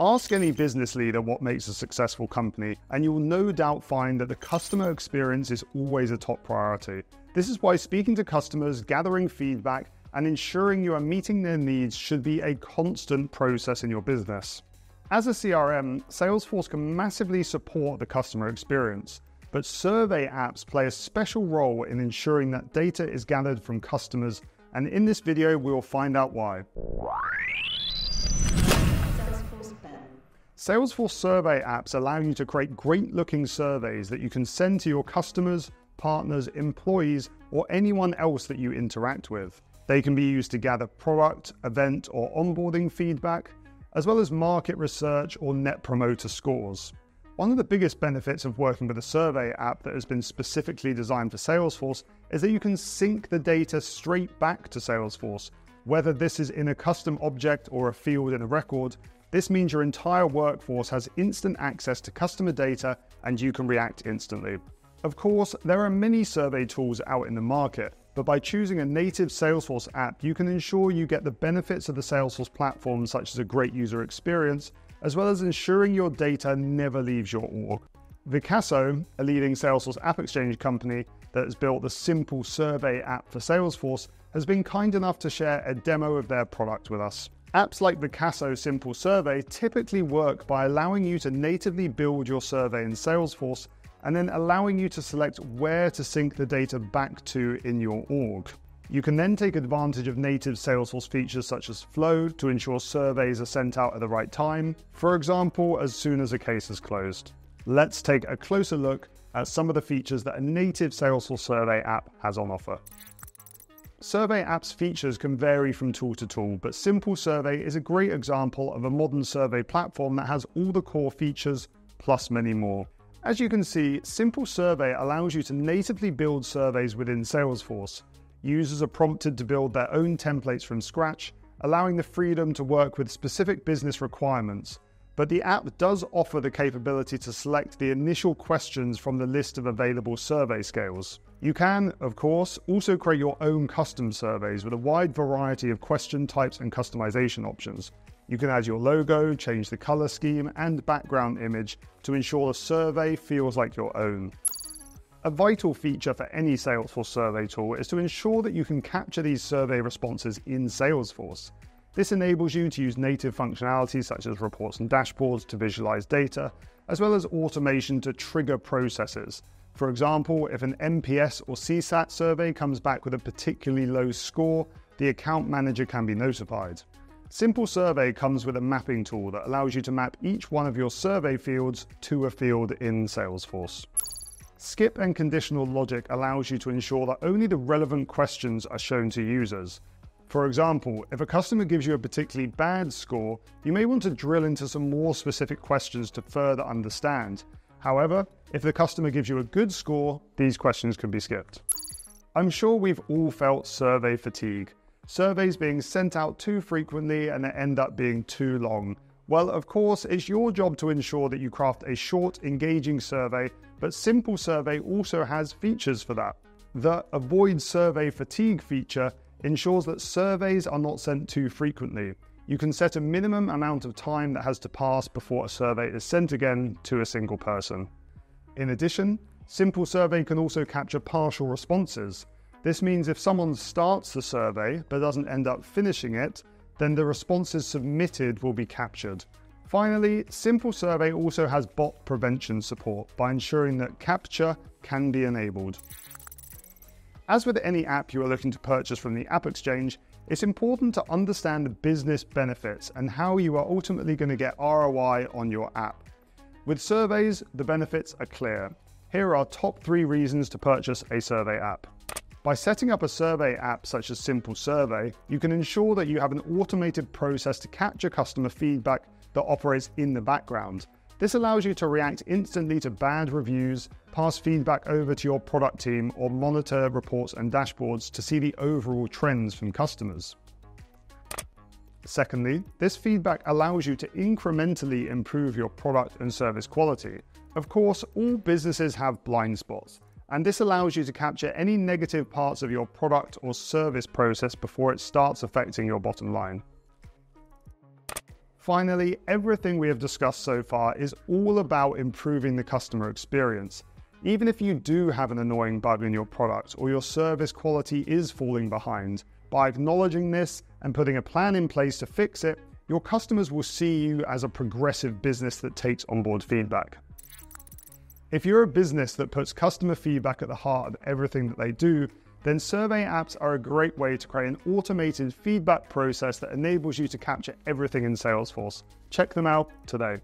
Ask any business leader what makes a successful company, and you will no doubt find that the customer experience is always a top priority. This is why speaking to customers, gathering feedback, and ensuring you are meeting their needs should be a constant process in your business. As a CRM, Salesforce can massively support the customer experience, but survey apps play a special role in ensuring that data is gathered from customers, and in this video, we will find out why. Salesforce survey apps allow you to create great looking surveys that you can send to your customers, partners, employees, or anyone else that you interact with. They can be used to gather product, event, or onboarding feedback, as well as market research or net promoter scores. One of the biggest benefits of working with a survey app that has been specifically designed for Salesforce is that you can sync the data straight back to Salesforce, whether this is in a custom object or a field in a record, this means your entire workforce has instant access to customer data and you can react instantly. Of course, there are many survey tools out in the market, but by choosing a native Salesforce app, you can ensure you get the benefits of the Salesforce platform, such as a great user experience, as well as ensuring your data never leaves your org. Vicasso, a leading Salesforce AppExchange company that has built the simple survey app for Salesforce, has been kind enough to share a demo of their product with us. Apps like Vicasso Simple Survey typically work by allowing you to natively build your survey in Salesforce and then allowing you to select where to sync the data back to in your org. You can then take advantage of native Salesforce features such as Flow to ensure surveys are sent out at the right time, for example, as soon as a case is closed. Let's take a closer look at some of the features that a native Salesforce survey app has on offer. Survey apps features can vary from tool to tool, but Simple Survey is a great example of a modern survey platform that has all the core features plus many more. As you can see, Simple Survey allows you to natively build surveys within Salesforce. Users are prompted to build their own templates from scratch, allowing the freedom to work with specific business requirements. But the app does offer the capability to select the initial questions from the list of available survey scales. You can, of course, also create your own custom surveys with a wide variety of question types and customization options. You can add your logo, change the color scheme, and background image to ensure the survey feels like your own. A vital feature for any Salesforce survey tool is to ensure that you can capture these survey responses in Salesforce. This enables you to use native functionalities such as reports and dashboards to visualize data, as well as automation to trigger processes, for example, if an NPS or CSAT survey comes back with a particularly low score, the account manager can be notified. Simple Survey comes with a mapping tool that allows you to map each one of your survey fields to a field in Salesforce. Skip and conditional logic allows you to ensure that only the relevant questions are shown to users. For example, if a customer gives you a particularly bad score, you may want to drill into some more specific questions to further understand. However, if the customer gives you a good score, these questions can be skipped. I'm sure we've all felt survey fatigue. Surveys being sent out too frequently and they end up being too long. Well, of course, it's your job to ensure that you craft a short, engaging survey, but Simple Survey also has features for that. The Avoid Survey Fatigue feature ensures that surveys are not sent too frequently. You can set a minimum amount of time that has to pass before a survey is sent again to a single person. In addition, Simple Survey can also capture partial responses. This means if someone starts the survey but doesn't end up finishing it, then the responses submitted will be captured. Finally, Simple Survey also has bot prevention support by ensuring that CAPTCHA can be enabled. As with any app you are looking to purchase from the AppExchange, it's important to understand the business benefits and how you are ultimately going to get ROI on your app. With surveys, the benefits are clear. Here are top three reasons to purchase a survey app. By setting up a survey app such as Simple Survey, you can ensure that you have an automated process to capture customer feedback that operates in the background. This allows you to react instantly to bad reviews, pass feedback over to your product team, or monitor reports and dashboards to see the overall trends from customers. Secondly, this feedback allows you to incrementally improve your product and service quality. Of course, all businesses have blind spots, and this allows you to capture any negative parts of your product or service process before it starts affecting your bottom line. Finally, everything we have discussed so far is all about improving the customer experience. Even if you do have an annoying bug in your product or your service quality is falling behind, by acknowledging this and putting a plan in place to fix it, your customers will see you as a progressive business that takes on board feedback. If you're a business that puts customer feedback at the heart of everything that they do, then survey apps are a great way to create an automated feedback process that enables you to capture everything in Salesforce. Check them out today.